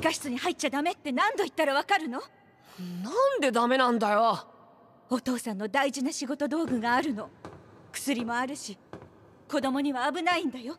地下室に入っちゃダメって何度言ったらわかるの？なんでダメなんだよ。お父さんの大事な仕事道具があるの。薬もあるし子供には危ないんだよ。